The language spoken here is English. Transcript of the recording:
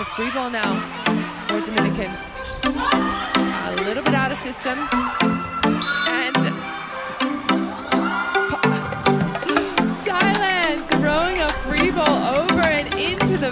The free ball now for Dominican. A little bit out of system. And Thailand throwing a free ball over and into the